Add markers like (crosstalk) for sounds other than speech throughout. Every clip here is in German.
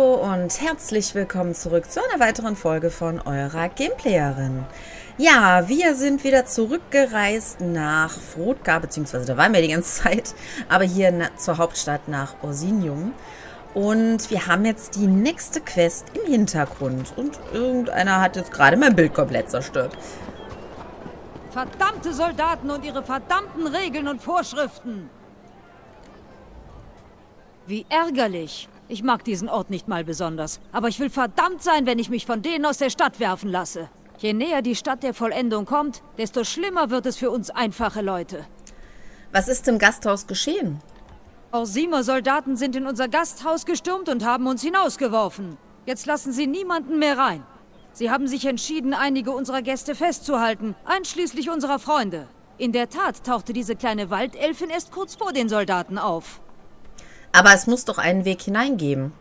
Und herzlich willkommen zurück zu einer weiteren Folge von eurer Gameplayerin. Ja, wir sind wieder zurückgereist nach Frodka, beziehungsweise da waren wir die ganze Zeit, aber hier zur Hauptstadt nach Orsinium. Und wir haben jetzt die nächste Quest im Hintergrund. Und irgendeiner hat jetzt gerade mein Bild komplett zerstört. Verdammte Soldaten und ihre verdammten Regeln und Vorschriften! Wie ärgerlich. Ich mag diesen Ort nicht mal besonders. Aber ich will verdammt sein, wenn ich mich von denen aus der Stadt werfen lasse. Je näher die Stadt der Vollendung kommt, desto schlimmer wird es für uns einfache Leute. Was ist im Gasthaus geschehen? Orsima Soldaten sind in unser Gasthaus gestürmt und haben uns hinausgeworfen. Jetzt lassen sie niemanden mehr rein. Sie haben sich entschieden, einige unserer Gäste festzuhalten, einschließlich unserer Freunde. In der Tat tauchte diese kleine Waldelfin erst kurz vor den Soldaten auf. Aber es muss doch einen Weg hineingeben.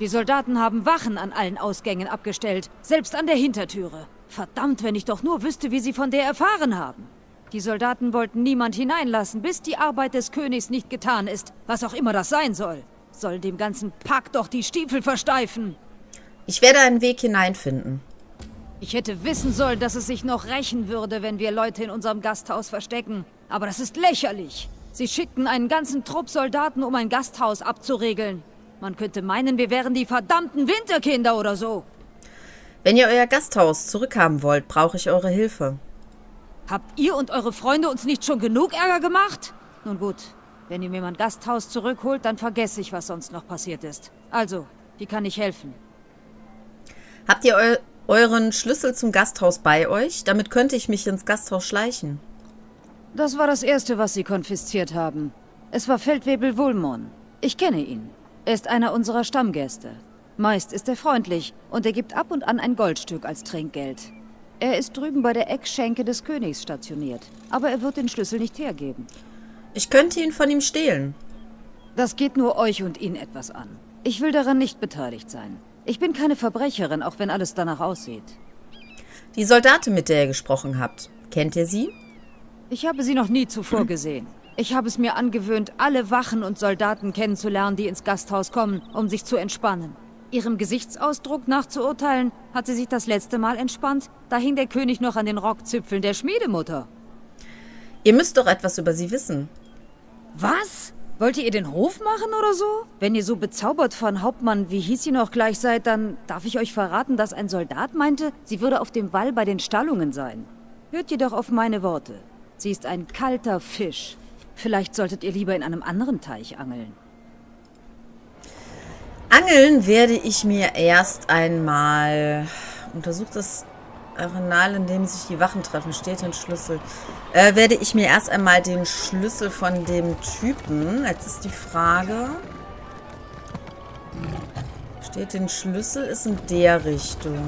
Die Soldaten haben Wachen an allen Ausgängen abgestellt, selbst an der Hintertüre. Verdammt, wenn ich doch nur wüsste, wie sie von der erfahren haben. Die Soldaten wollten niemand hineinlassen, bis die Arbeit des Königs nicht getan ist, was auch immer das sein soll. Soll dem ganzen Pack doch die Stiefel versteifen. Ich werde einen Weg hineinfinden. Ich hätte wissen sollen, dass es sich noch rächen würde, wenn wir Leute in unserem Gasthaus verstecken. Aber das ist lächerlich. Sie schickten einen ganzen Trupp Soldaten, um ein Gasthaus abzuregeln. Man könnte meinen, wir wären die verdammten Winterkinder oder so. Wenn ihr euer Gasthaus zurückhaben wollt, brauche ich eure Hilfe. Habt ihr und eure Freunde uns nicht schon genug Ärger gemacht? Nun gut, wenn ihr mir mein Gasthaus zurückholt, dann vergesse ich, was sonst noch passiert ist. Also, wie kann ich helfen? Habt ihr eu euren Schlüssel zum Gasthaus bei euch? Damit könnte ich mich ins Gasthaus schleichen. Das war das Erste, was sie konfisziert haben. Es war Feldwebel Wulmon. Ich kenne ihn. Er ist einer unserer Stammgäste. Meist ist er freundlich und er gibt ab und an ein Goldstück als Trinkgeld. Er ist drüben bei der Eckschenke des Königs stationiert, aber er wird den Schlüssel nicht hergeben. Ich könnte ihn von ihm stehlen. Das geht nur euch und ihn etwas an. Ich will daran nicht beteiligt sein. Ich bin keine Verbrecherin, auch wenn alles danach aussieht. Die Soldatin, mit der ihr gesprochen habt, kennt ihr sie? Ich habe sie noch nie zuvor gesehen. Ich habe es mir angewöhnt, alle Wachen und Soldaten kennenzulernen, die ins Gasthaus kommen, um sich zu entspannen. Ihrem Gesichtsausdruck nachzuurteilen, hat sie sich das letzte Mal entspannt. Da hing der König noch an den Rockzipfeln der Schmiedemutter. Ihr müsst doch etwas über sie wissen. Was? Wollt ihr ihr den Hof machen oder so? Wenn ihr so bezaubert von Hauptmann, wie hieß sie noch gleich seid, dann darf ich euch verraten, dass ein Soldat meinte, sie würde auf dem Wall bei den Stallungen sein. Hört jedoch auf meine Worte. Sie ist ein kalter Fisch. Vielleicht solltet ihr lieber in einem anderen Teich angeln. Angeln werde ich mir erst einmal... Untersucht das Arenal, in dem sich die Wachen treffen, steht den Schlüssel. Äh, werde ich mir erst einmal den Schlüssel von dem Typen. Jetzt ist die Frage... Steht den Schlüssel, ist in der Richtung.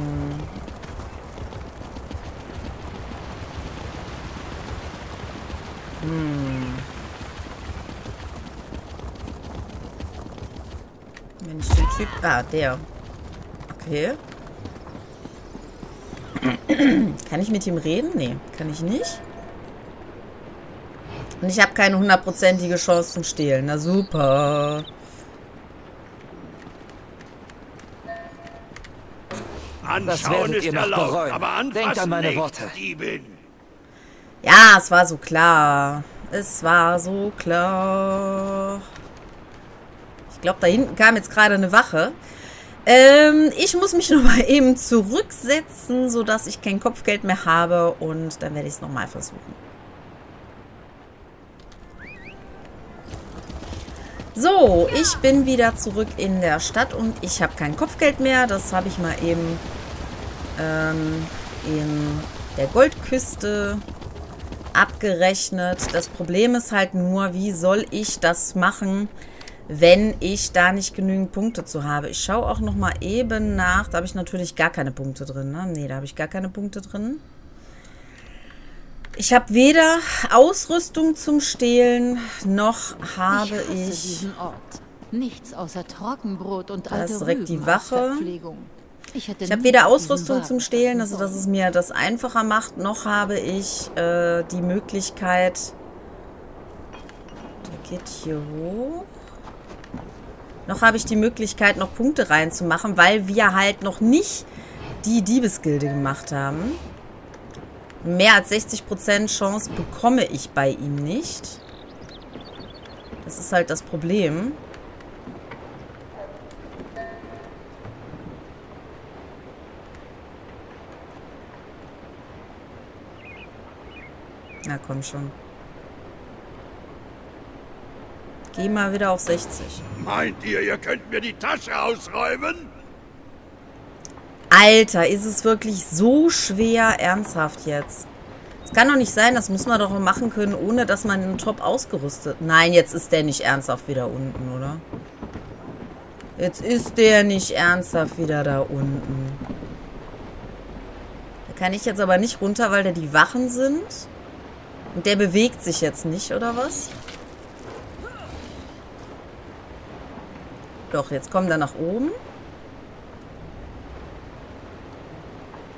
Hm. Wenn ich den Typ... Ah, der. Okay. kann ich mit ihm reden? Nee, kann ich nicht. Und ich habe keine hundertprozentige Chance zum Stehlen. Na super. Ihr noch bereuen. Aber Denkt an meine Worte. Ja, es war so klar. Es war so klar. Ich glaube, da hinten kam jetzt gerade eine Wache. Ähm, ich muss mich (laughs) nochmal eben zurücksetzen, sodass ich kein Kopfgeld mehr habe. Und dann werde ich es nochmal versuchen. So, ich bin wieder zurück in der Stadt und ich habe kein Kopfgeld mehr. Das habe ich mal eben ähm, in der Goldküste abgerechnet. Das Problem ist halt nur, wie soll ich das machen, wenn ich da nicht genügend Punkte zu habe. Ich schaue auch noch mal eben nach. Da habe ich natürlich gar keine Punkte drin. Ne? Nee, da habe ich gar keine Punkte drin. Ich habe weder Ausrüstung zum Stehlen, noch habe ich... ich. Nichts außer Trockenbrot und alte Da ist direkt die Wache. Ich, ich habe weder Ausrüstung zum Stehlen, also dass es mir das einfacher macht, noch habe ich äh, die Möglichkeit... Der geht hier hoch. noch habe ich die Möglichkeit, noch Punkte reinzumachen, weil wir halt noch nicht die Diebesgilde gemacht haben. Mehr als 60% Chance bekomme ich bei ihm nicht. Das ist halt das Problem. Na komm schon. Geh mal wieder auf 60. Meint ihr, ihr könnt mir die Tasche ausräumen? Alter, ist es wirklich so schwer ernsthaft jetzt? Es kann doch nicht sein, das muss man doch machen können, ohne dass man einen Top ausgerüstet... Nein, jetzt ist der nicht ernsthaft wieder unten, oder? Jetzt ist der nicht ernsthaft wieder da unten. Da kann ich jetzt aber nicht runter, weil da die Wachen sind. Und der bewegt sich jetzt nicht, oder was? Doch, jetzt kommt er nach oben.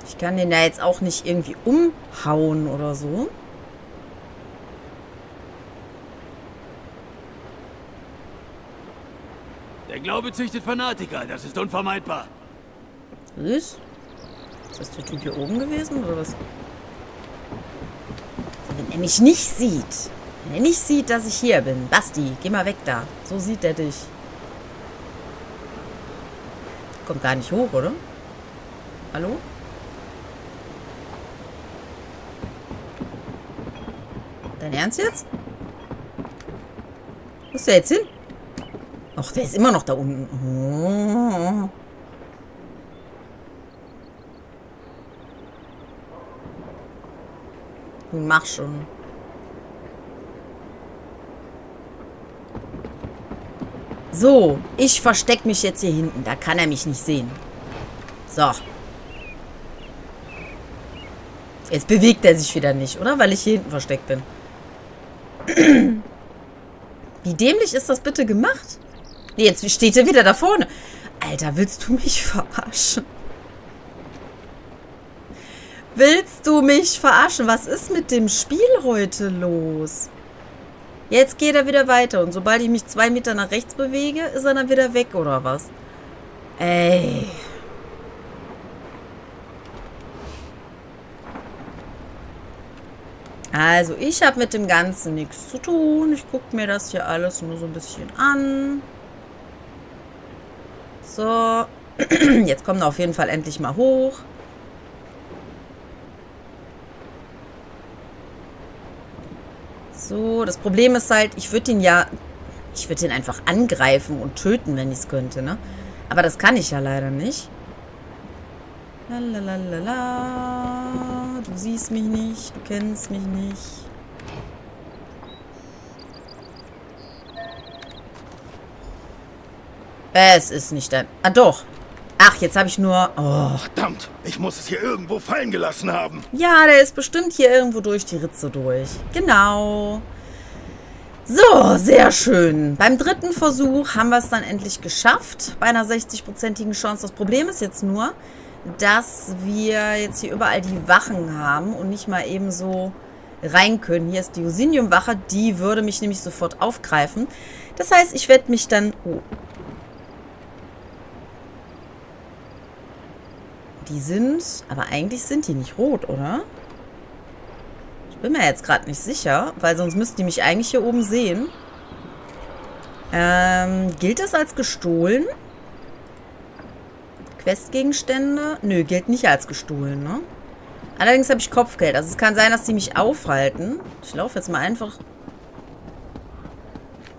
Ich kann den da jetzt auch nicht irgendwie umhauen oder so. Der Glaube züchtet Fanatiker, das ist unvermeidbar. Was ist? Ist das der Typ hier oben gewesen oder was? Wenn er mich nicht sieht. Wenn er nicht sieht, dass ich hier bin. Basti, geh mal weg da. So sieht er dich. Kommt gar nicht hoch, oder? Hallo? Dein Ernst jetzt? Wo ist der jetzt hin? Ach, der ist immer noch da unten. Oh. Mach schon. So, ich verstecke mich jetzt hier hinten. Da kann er mich nicht sehen. So. Jetzt bewegt er sich wieder nicht, oder? Weil ich hier hinten versteckt bin. (clears throat) Wie dämlich ist das bitte gemacht? Nee, jetzt steht er wieder da vorne. Alter, willst du mich (laughs) verarschen? Willst du mich verarschen? Was ist mit dem Spiel heute los? Jetzt geht er wieder weiter. Und sobald ich mich zwei Meter nach rechts bewege, ist er dann wieder weg, oder was? Ey. Also, ich habe mit dem Ganzen nichts zu tun. Ich gucke mir das hier alles nur so ein bisschen an. So. (clears throat) Jetzt kommt er auf jeden Fall endlich mal hoch. So, das Problem ist halt, ich würde ihn ja... Ich würde ihn einfach angreifen und töten, wenn ich es könnte, ne? Aber das kann ich ja leider nicht. Lalalala. Du siehst mich nicht, du kennst mich nicht. Es ist nicht dein... Ah, doch. Ach, jetzt habe ich nur... Oh. Verdammt, ich muss es hier irgendwo fallen gelassen haben. Ja, der ist bestimmt hier irgendwo durch die Ritze durch. Genau. So, sehr schön. Beim dritten Versuch haben wir es dann endlich geschafft. Bei einer 60-prozentigen Chance. Das Problem ist jetzt nur, dass wir jetzt hier überall die Wachen haben und nicht mal eben so rein können. Hier ist die Usinium-Wache. Die würde mich nämlich sofort aufgreifen. Das heißt, ich werde mich dann... Oh, Die sind, aber eigentlich sind die nicht rot, oder? Ich bin mir jetzt gerade nicht sicher, weil sonst müssten die mich eigentlich hier oben sehen. Ähm, gilt das als gestohlen? Questgegenstände? Nö, gilt nicht als gestohlen, ne? Allerdings habe ich Kopfgeld. Also es kann sein, dass die mich aufhalten. Ich laufe jetzt mal einfach...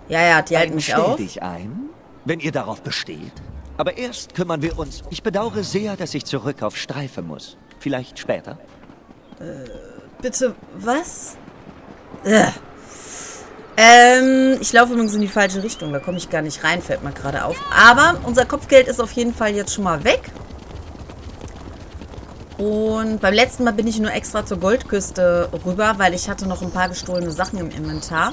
Ja, ja, die halten mich auf. dich ein, wenn ihr darauf besteht. Aber erst kümmern wir uns. Ich bedauere sehr, dass ich zurück auf Streife muss. Vielleicht später. Äh, bitte, was? Äh. Ähm, ich laufe übrigens in die falsche Richtung. Da komme ich gar nicht rein, fällt mir gerade auf. Aber unser Kopfgeld ist auf jeden Fall jetzt schon mal weg. Und beim letzten Mal bin ich nur extra zur Goldküste rüber, weil ich hatte noch ein paar gestohlene Sachen im Inventar.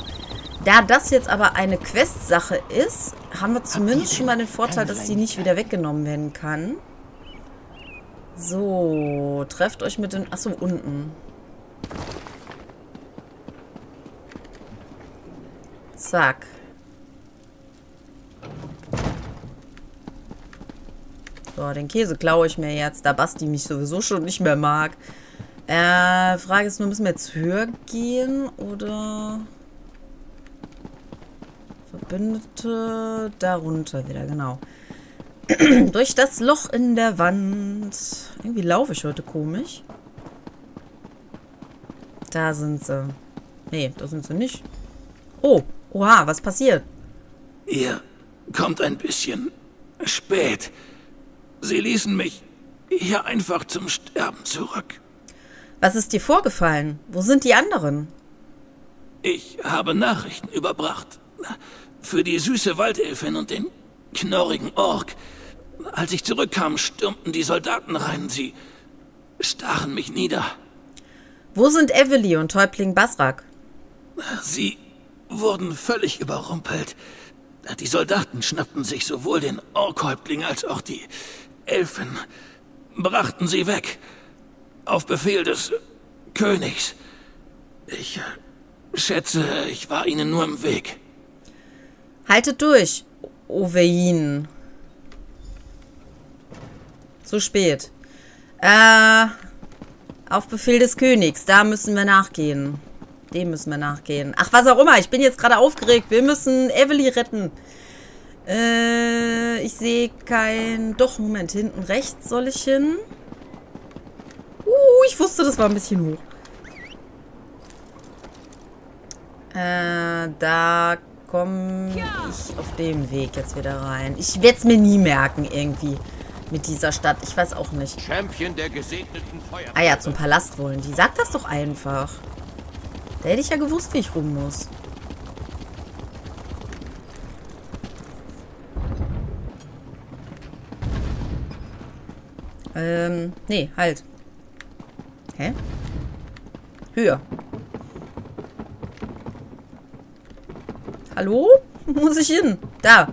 Da das jetzt aber eine Quest-Sache ist, haben wir zumindest schon mal den Vorteil, dass die nicht wieder weggenommen werden kann. So, trefft euch mit den... Achso, unten. Zack. So, den Käse klaue ich mir jetzt, da Basti mich sowieso schon nicht mehr mag. Äh, Frage ist nur, müssen wir jetzt höher gehen oder... Verbündete darunter wieder, genau. (clears throat) Durch das Loch in der Wand. Irgendwie laufe ich heute komisch. Da sind sie. Nee, da sind sie nicht. Oh, oha, was passiert? Ihr kommt ein bisschen spät. Sie ließen mich hier einfach zum Sterben zurück. Was ist dir vorgefallen? Wo sind die anderen? Ich habe Nachrichten überbracht. Für die süße Waldelfin und den knorrigen Ork. Als ich zurückkam, stürmten die Soldaten rein. Sie stachen mich nieder. Wo sind Evely und Täubling Basrak? Sie wurden völlig überrumpelt. Die Soldaten schnappten sich sowohl den Orkhäuptling als auch die Elfen, brachten sie weg. Auf Befehl des Königs. Ich schätze, ich war ihnen nur im Weg. Haltet durch, Ovein. Zu spät. Äh, auf Befehl des Königs. Da müssen wir nachgehen. Dem müssen wir nachgehen. Ach, was auch immer. Ich bin jetzt gerade aufgeregt. Wir müssen Evely retten. Äh, ich sehe kein... Doch, Moment. Hinten rechts soll ich hin. Uh, ich wusste, das war ein bisschen hoch. Äh, da komme ich auf dem Weg jetzt wieder rein. Ich werde es mir nie merken, irgendwie mit dieser Stadt. Ich weiß auch nicht. Champion der gesegneten Feuer. Ah ja, zum Palast wollen die. Sag das doch einfach. Da hätte ich ja gewusst, wie ich rum muss. Ähm, nee, halt. Hä? Höher. Hallo? Wo (laughs) muss ich hin? Da.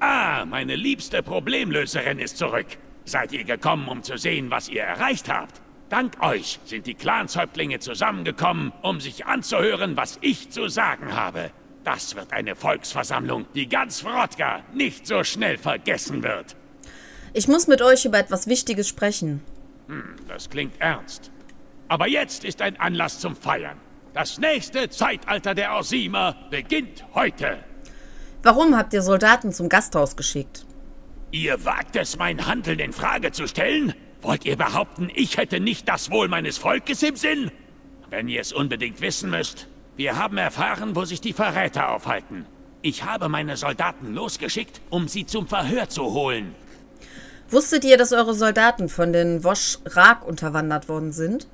Ah, meine liebste Problemlöserin ist zurück. Seid ihr gekommen, um zu sehen, was ihr erreicht habt? Dank euch sind die Clanshäuptlinge zusammengekommen, um sich anzuhören, was ich zu sagen habe. Das wird eine Volksversammlung, die ganz Wrodka nicht so schnell vergessen wird. Ich muss mit euch über etwas Wichtiges sprechen. Hm, das klingt ernst. Aber jetzt ist ein Anlass zum Feiern. Das nächste Zeitalter der Orsima beginnt heute. Warum habt ihr Soldaten zum Gasthaus geschickt? Ihr wagt es, mein Handeln in Frage zu stellen? Wollt ihr behaupten, ich hätte nicht das Wohl meines Volkes im Sinn? Wenn ihr es unbedingt wissen müsst, wir haben erfahren, wo sich die Verräter aufhalten. Ich habe meine Soldaten losgeschickt, um sie zum Verhör zu holen. Wusstet ihr, dass eure Soldaten von den Wosch Rak unterwandert worden sind?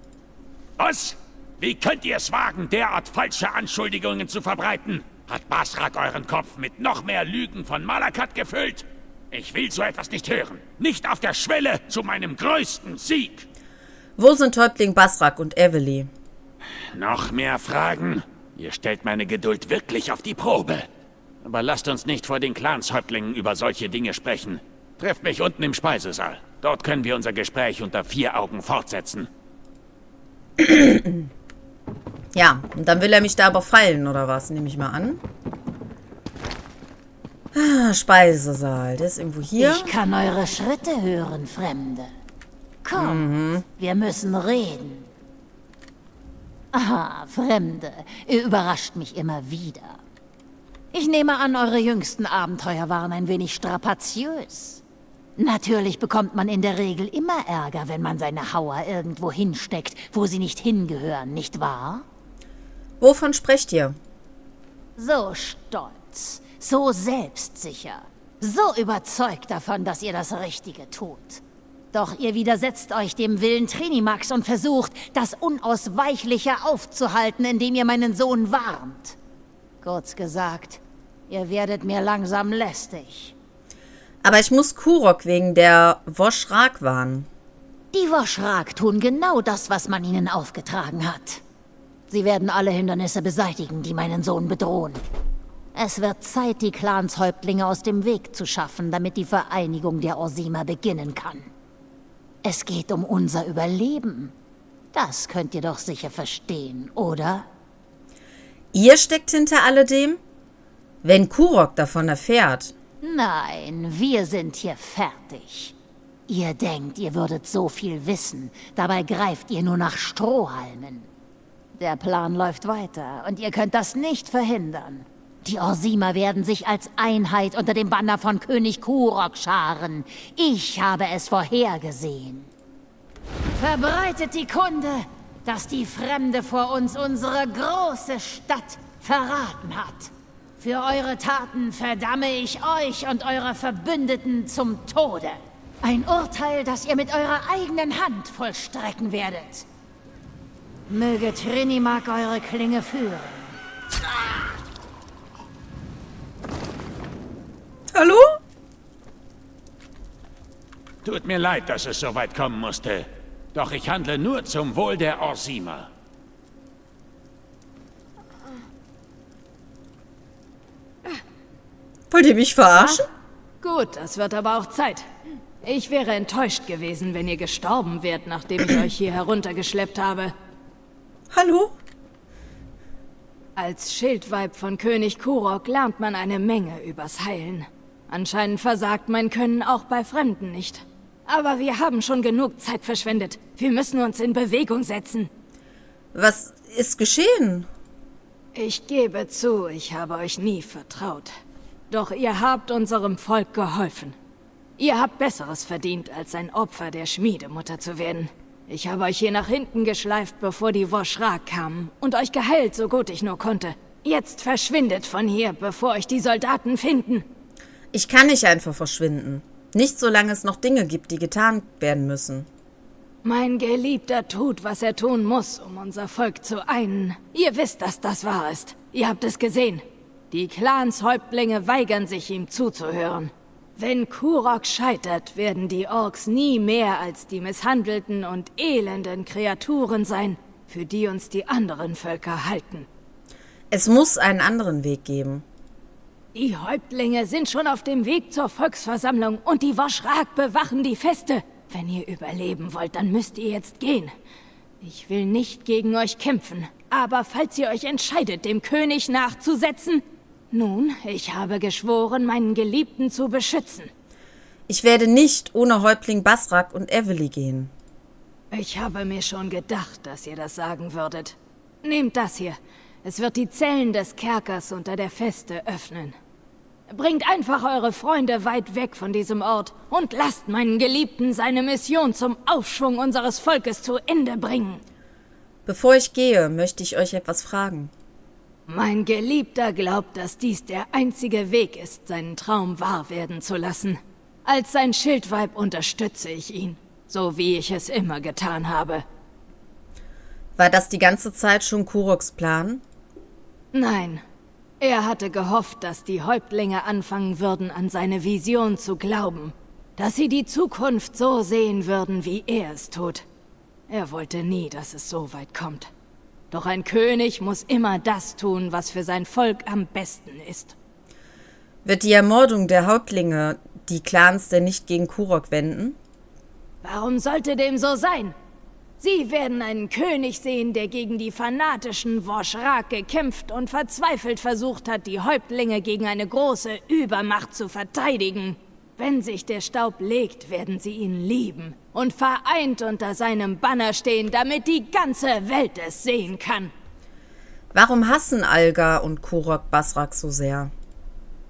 Was? Wie könnt ihr es wagen, derart falsche Anschuldigungen zu verbreiten? Hat Basrak euren Kopf mit noch mehr Lügen von Malakat gefüllt? Ich will so etwas nicht hören. Nicht auf der Schwelle zu meinem größten Sieg. Wo sind Häuptling Basrak und Evely? Noch mehr Fragen? Ihr stellt meine Geduld wirklich auf die Probe. Aber lasst uns nicht vor den Clanshäuptlingen über solche Dinge sprechen. Trefft mich unten im Speisesaal. Dort können wir unser Gespräch unter vier Augen fortsetzen. (clears throat) Ja, und dann will er mich da aber fallen, oder was? Nehme ich mal an. Ah, Speisesaal. Der ist irgendwo hier. Ich kann eure Schritte hören, Fremde. Kommt, mhm. wir müssen reden. Aha, Fremde, ihr überrascht mich immer wieder. Ich nehme an, eure jüngsten Abenteuer waren ein wenig strapaziös. Natürlich bekommt man in der Regel immer Ärger, wenn man seine Hauer irgendwo hinsteckt, wo sie nicht hingehören, nicht wahr? Wovon sprecht ihr? So stolz, so selbstsicher, so überzeugt davon, dass ihr das Richtige tut. Doch ihr widersetzt euch dem Willen Trinimax und versucht, das Unausweichliche aufzuhalten, indem ihr meinen Sohn warnt. Kurz gesagt, ihr werdet mir langsam lästig. Aber ich muss Kurok wegen der Woschrak warnen. Die Woschrak tun genau das, was man ihnen aufgetragen hat. Sie werden alle Hindernisse beseitigen, die meinen Sohn bedrohen. Es wird Zeit, die Clanshäuptlinge aus dem Weg zu schaffen, damit die Vereinigung der Orsima beginnen kann. Es geht um unser Überleben. Das könnt ihr doch sicher verstehen, oder? Ihr steckt hinter alledem? Wenn Kurok davon erfährt. Nein, wir sind hier fertig. Ihr denkt, ihr würdet so viel wissen, dabei greift ihr nur nach Strohhalmen. Der Plan läuft weiter und ihr könnt das nicht verhindern. Die Orsima werden sich als Einheit unter dem Banner von König Kurok scharen. Ich habe es vorhergesehen. Verbreitet die Kunde, dass die Fremde vor uns unsere große Stadt verraten hat. Für eure Taten verdamme ich euch und eure Verbündeten zum Tode. Ein Urteil, das ihr mit eurer eigenen Hand vollstrecken werdet. Möge Trinimak eure Klinge führen. Hallo? Tut mir leid, dass es so weit kommen musste. Doch ich handle nur zum Wohl der Orsima. Wollt ihr mich verarschen? Gut, das wird aber auch Zeit. Ich wäre enttäuscht gewesen, wenn ihr gestorben wärt, nachdem ich (clears throat) euch hier heruntergeschleppt habe. Hallo? Als Schildweib von König Kurok lernt man eine Menge übers Heilen. Anscheinend versagt mein Können auch bei Fremden nicht. Aber wir haben schon genug Zeit verschwendet. Wir müssen uns in Bewegung setzen. Was ist geschehen? Ich gebe zu, ich habe euch nie vertraut. Doch ihr habt unserem Volk geholfen. Ihr habt Besseres verdient, als ein Opfer der Schmiedemutter zu werden. Ich habe euch hier nach hinten geschleift, bevor die Woschra kamen, und euch geheilt, so gut ich nur konnte. Jetzt verschwindet von hier, bevor euch die Soldaten finden. Ich kann nicht einfach verschwinden. Nicht solange es noch Dinge gibt, die getan werden müssen. Mein Geliebter tut, was er tun muss, um unser Volk zu einen. Ihr wisst, dass das wahr ist. Ihr habt es gesehen. Die Clanshäuptlinge weigern sich, ihm zuzuhören. Wenn Kurok scheitert, werden die Orks nie mehr als die misshandelten und elenden Kreaturen sein, für die uns die anderen Völker halten. Es muss einen anderen Weg geben. Die Häuptlinge sind schon auf dem Weg zur Volksversammlung und die Woschrak bewachen die Feste. Wenn ihr überleben wollt, dann müsst ihr jetzt gehen. Ich will nicht gegen euch kämpfen, aber falls ihr euch entscheidet, dem König nachzusetzen, nun, ich habe geschworen, meinen Geliebten zu beschützen. Ich werde nicht ohne Häuptling Basrak und Evely gehen. Ich habe mir schon gedacht, dass ihr das sagen würdet. Nehmt das hier. Es wird die Zellen des Kerkers unter der Feste öffnen. Bringt einfach eure Freunde weit weg von diesem Ort und lasst meinen Geliebten seine Mission zum Aufschwung unseres Volkes zu Ende bringen. Bevor ich gehe, möchte ich euch etwas fragen. Mein Geliebter glaubt, dass dies der einzige Weg ist, seinen Traum wahr werden zu lassen. Als sein Schildweib unterstütze ich ihn, so wie ich es immer getan habe. War das die ganze Zeit schon Kuroks Plan? Nein. Er hatte gehofft, dass die Häuptlinge anfangen würden, an seine Vision zu glauben. Dass sie die Zukunft so sehen würden, wie er es tut. Er wollte nie, dass es so weit kommt. Doch ein König muss immer das tun, was für sein Volk am besten ist. Wird die Ermordung der Häuptlinge die Clans denn nicht gegen Kurok wenden? Warum sollte dem so sein? Sie werden einen König sehen, der gegen die fanatischen Woschrak gekämpft und verzweifelt versucht hat, die Häuptlinge gegen eine große Übermacht zu verteidigen. Wenn sich der Staub legt, werden sie ihn lieben und vereint unter seinem Banner stehen, damit die ganze Welt es sehen kann. Warum hassen Alga und Kurok Basrak so sehr?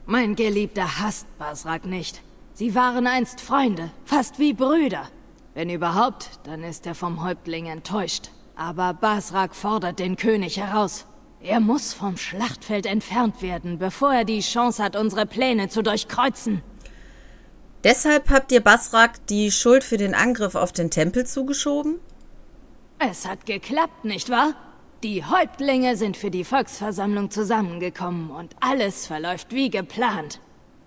Mein Geliebter hasst Basrak nicht. Sie waren einst Freunde, fast wie Brüder. Wenn überhaupt, dann ist er vom Häuptling enttäuscht. Aber Basrak fordert den König heraus. Er muss vom Schlachtfeld entfernt werden, bevor er die Chance hat, unsere Pläne zu durchkreuzen. Deshalb habt ihr Basrak die Schuld für den Angriff auf den Tempel zugeschoben? Es hat geklappt, nicht wahr? Die Häuptlinge sind für die Volksversammlung zusammengekommen und alles verläuft wie geplant.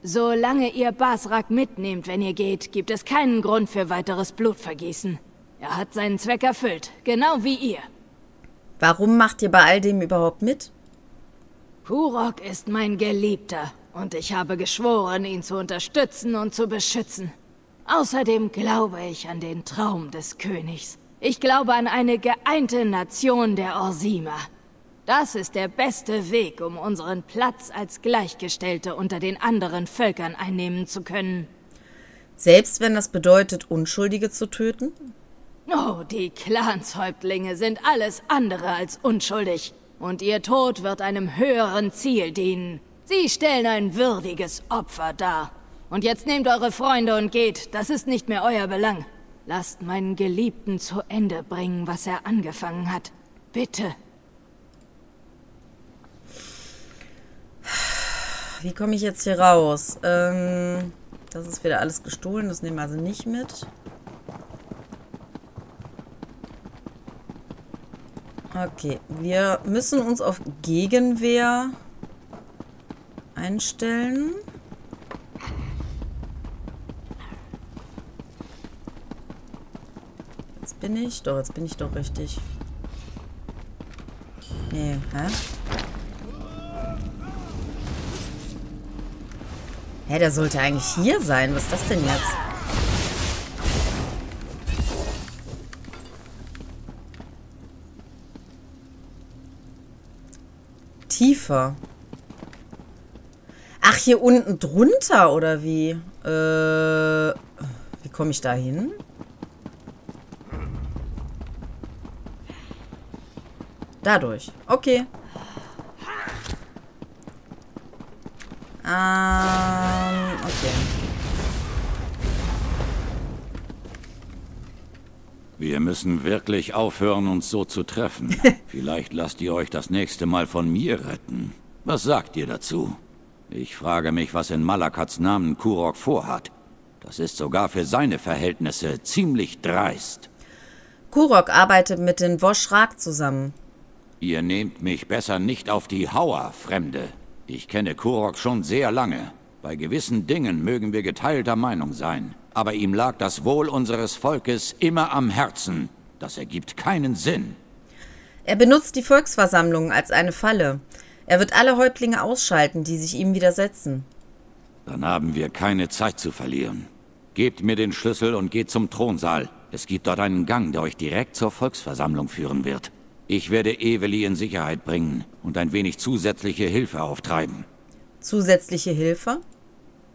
Solange ihr Basrak mitnehmt, wenn ihr geht, gibt es keinen Grund für weiteres Blutvergießen. Er hat seinen Zweck erfüllt, genau wie ihr. Warum macht ihr bei all dem überhaupt mit? Kurok ist mein Geliebter und ich habe geschworen, ihn zu unterstützen und zu beschützen. Außerdem glaube ich an den Traum des Königs. Ich glaube an eine geeinte Nation der Orsima. Das ist der beste Weg, um unseren Platz als Gleichgestellte unter den anderen Völkern einnehmen zu können. Selbst wenn das bedeutet, Unschuldige zu töten? Oh, die Clanshäuptlinge sind alles andere als unschuldig. Und ihr Tod wird einem höheren Ziel dienen. Sie stellen ein würdiges Opfer dar. Und jetzt nehmt eure Freunde und geht. Das ist nicht mehr euer Belang. Lasst meinen Geliebten zu Ende bringen, was er angefangen hat. Bitte. Wie komme ich jetzt hier raus? Ähm, das ist wieder alles gestohlen. Das nehmen wir also nicht mit. Okay, wir müssen uns auf Gegenwehr einstellen. Jetzt bin ich... Doch, jetzt bin ich doch richtig. Nee, hä? Hä, der sollte eigentlich hier sein. Was ist das denn jetzt? Tiefer. Ach, hier unten drunter, oder wie? Äh, wie komme ich da hin? Dadurch. Okay. Ähm, okay. Wir müssen wirklich aufhören, uns so zu treffen. (laughs) Vielleicht lasst ihr euch das nächste Mal von mir retten. Was sagt ihr dazu? Ich frage mich, was in Malakats Namen Kurok vorhat. Das ist sogar für seine Verhältnisse ziemlich dreist. Kurok arbeitet mit den Voshrak zusammen. Ihr nehmt mich besser nicht auf die Hauer, Fremde. Ich kenne Kurok schon sehr lange. Bei gewissen Dingen mögen wir geteilter Meinung sein. Aber ihm lag das Wohl unseres Volkes immer am Herzen. Das ergibt keinen Sinn. Er benutzt die Volksversammlung als eine Falle. Er wird alle Häuptlinge ausschalten, die sich ihm widersetzen. Dann haben wir keine Zeit zu verlieren. Gebt mir den Schlüssel und geht zum Thronsaal. Es gibt dort einen Gang, der euch direkt zur Volksversammlung führen wird. Ich werde Eveli in Sicherheit bringen und ein wenig zusätzliche Hilfe auftreiben. Zusätzliche Hilfe?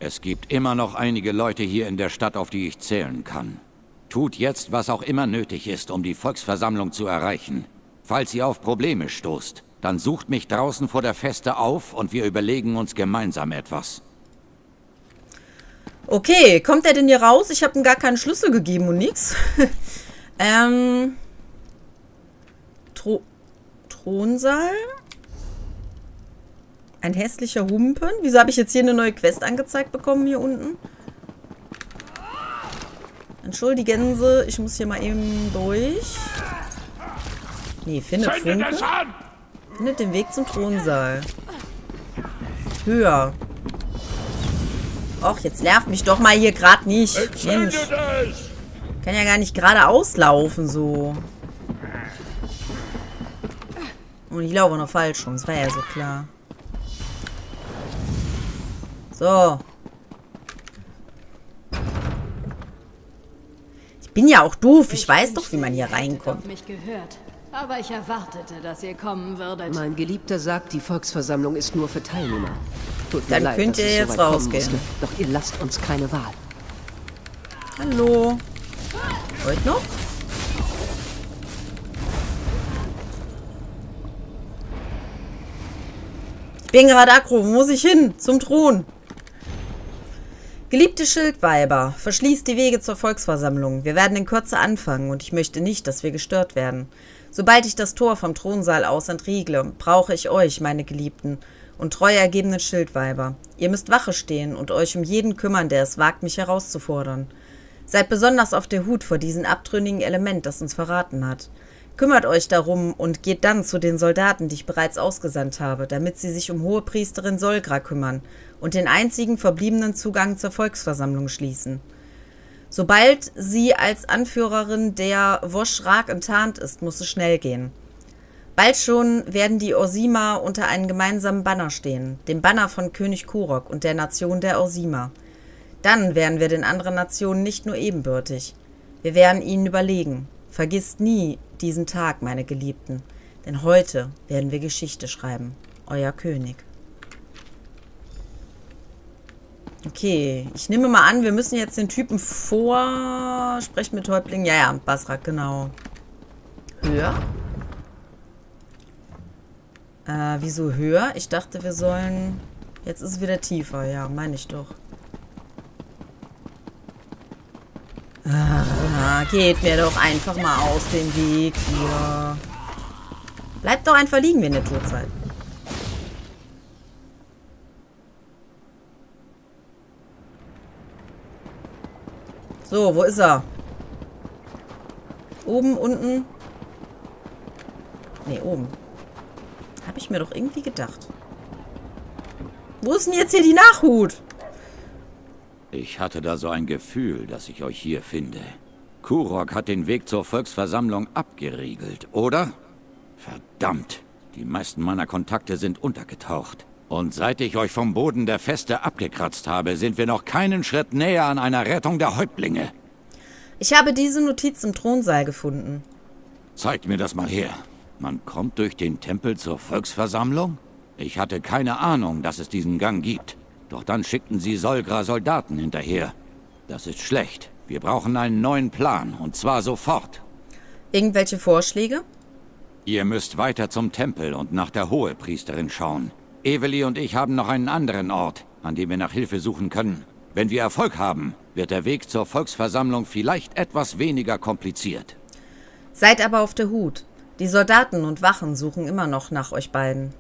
Es gibt immer noch einige Leute hier in der Stadt, auf die ich zählen kann. Tut jetzt, was auch immer nötig ist, um die Volksversammlung zu erreichen. Falls ihr auf Probleme stoßt, dann sucht mich draußen vor der Feste auf und wir überlegen uns gemeinsam etwas. Okay, kommt er denn hier raus? Ich habe ihm gar keinen Schlüssel gegeben und nix. (laughs) ähm... Thro Thronsaal? Ein hässlicher Humpen? Wieso habe ich jetzt hier eine neue Quest angezeigt bekommen, hier unten? Entschuldigen Sie, ich muss hier mal eben durch. Nee, findet Funke. Findet den Weg zum Thronsaal. Höher. Och, jetzt nervt mich doch mal hier gerade nicht. Mensch. Kann ja gar nicht geradeaus laufen, so. Und ich laufe noch falsch rum. Das war ja so klar. So. Ich bin ja auch doof. Ich, ich weiß doch, wie man hier reinkommt. Mich gehört. Aber ich erwartete, dass ihr kommen würdet. Mein Geliebter sagt, die Volksversammlung ist nur für Teilnehmer. Tut mir Dann leid, könnt ihr jetzt so rausgehen. Doch ihr lasst uns keine Wahl. Hallo. Heute noch? bin gerade aggro. Wo muss ich hin? Zum Thron. Geliebte Schildweiber, verschließt die Wege zur Volksversammlung. Wir werden in Kürze anfangen und ich möchte nicht, dass wir gestört werden. Sobald ich das Tor vom Thronsaal aus entriegle, brauche ich euch, meine Geliebten, und treu ergebenen Schildweiber. Ihr müsst Wache stehen und euch um jeden kümmern, der es wagt, mich herauszufordern. Seid besonders auf der Hut vor diesem abtrünnigen Element, das uns verraten hat. Kümmert euch darum und geht dann zu den Soldaten, die ich bereits ausgesandt habe, damit sie sich um Hohepriesterin Solgra kümmern und den einzigen verbliebenen Zugang zur Volksversammlung schließen. Sobald sie als Anführerin der Woschrak enttarnt ist, muss es schnell gehen. Bald schon werden die Orsima unter einem gemeinsamen Banner stehen, dem Banner von König Kurok und der Nation der Orsima. Dann wären wir den anderen Nationen nicht nur ebenbürtig, wir wären ihnen überlegen. Vergisst nie diesen Tag, meine Geliebten. Denn heute werden wir Geschichte schreiben. Euer König. Okay, ich nehme mal an, wir müssen jetzt den Typen vor... Sprecht mit Häuptling. Ja, ja, Basrak, genau. Höher? Äh, wieso höher? Ich dachte, wir sollen... Jetzt ist es wieder tiefer. Ja, meine ich doch. Geht mir doch einfach mal aus dem Weg hier. Bleibt doch einfach liegen, wenn ihr tot seid. So, wo ist er? Oben, unten? Ne, oben. Habe ich mir doch irgendwie gedacht. Wo ist denn jetzt hier die Nachhut? Ich hatte da so ein Gefühl, dass ich euch hier finde. Kurok hat den Weg zur Volksversammlung abgeriegelt, oder? Verdammt, die meisten meiner Kontakte sind untergetaucht. Und seit ich euch vom Boden der Feste abgekratzt habe, sind wir noch keinen Schritt näher an einer Rettung der Häuptlinge. Ich habe diese Notiz im Thronsaal gefunden. Zeigt mir das mal her. Man kommt durch den Tempel zur Volksversammlung? Ich hatte keine Ahnung, dass es diesen Gang gibt. Doch dann schickten sie Solgra Soldaten hinterher. Das ist schlecht. Wir brauchen einen neuen Plan, und zwar sofort. Irgendwelche Vorschläge? Ihr müsst weiter zum Tempel und nach der Hohepriesterin schauen. Eveli und ich haben noch einen anderen Ort, an dem wir nach Hilfe suchen können. Wenn wir Erfolg haben, wird der Weg zur Volksversammlung vielleicht etwas weniger kompliziert. Seid aber auf der Hut. Die Soldaten und Wachen suchen immer noch nach euch beiden.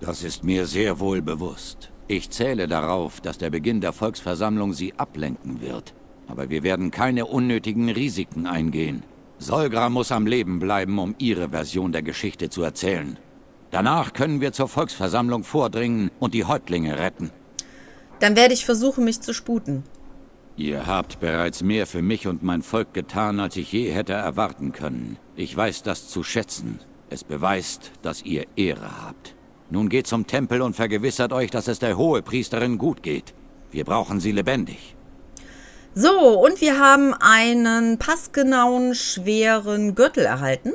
Das ist mir sehr wohl bewusst. Ich zähle darauf, dass der Beginn der Volksversammlung sie ablenken wird. Aber wir werden keine unnötigen Risiken eingehen. Solgra muss am Leben bleiben, um ihre Version der Geschichte zu erzählen. Danach können wir zur Volksversammlung vordringen und die Häuptlinge retten. Dann werde ich versuchen, mich zu sputen. Ihr habt bereits mehr für mich und mein Volk getan, als ich je hätte erwarten können. Ich weiß das zu schätzen. Es beweist, dass ihr Ehre habt. Nun geht zum Tempel und vergewissert euch, dass es der Hohepriesterin gut geht. Wir brauchen sie lebendig. So, und wir haben einen passgenauen, schweren Gürtel erhalten.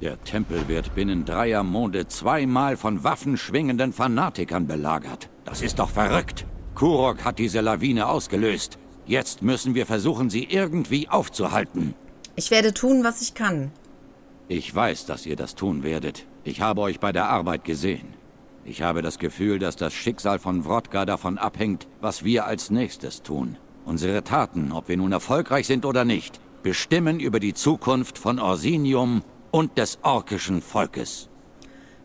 Der Tempel wird binnen dreier Monde zweimal von waffenschwingenden Fanatikern belagert. Das ist doch verrückt. Kurok hat diese Lawine ausgelöst. Jetzt müssen wir versuchen, sie irgendwie aufzuhalten. Ich werde tun, was ich kann. Ich weiß, dass ihr das tun werdet. Ich habe euch bei der Arbeit gesehen. Ich habe das Gefühl, dass das Schicksal von Wrodka davon abhängt, was wir als nächstes tun. Unsere Taten, ob wir nun erfolgreich sind oder nicht, bestimmen über die Zukunft von Orsinium und des orkischen Volkes.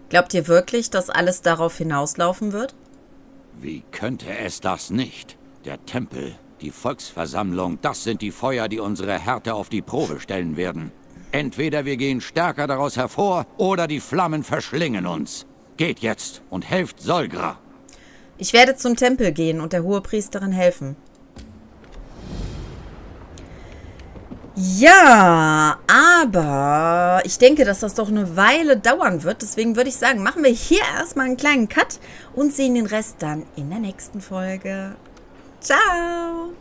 Glaubt ihr wirklich, dass alles darauf hinauslaufen wird? Wie könnte es das nicht? Der Tempel, die Volksversammlung, das sind die Feuer, die unsere Härte auf die Probe stellen werden. Entweder wir gehen stärker daraus hervor, oder die Flammen verschlingen uns. Geht jetzt und helft Solgra. Ich werde zum Tempel gehen und der Hohepriesterin helfen. Ja, aber ich denke, dass das doch eine Weile dauern wird. Deswegen würde ich sagen, machen wir hier erstmal einen kleinen Cut und sehen den Rest dann in der nächsten Folge. Ciao!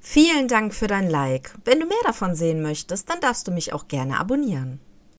Vielen Dank für dein Like. Wenn du mehr davon sehen möchtest, dann darfst du mich auch gerne abonnieren.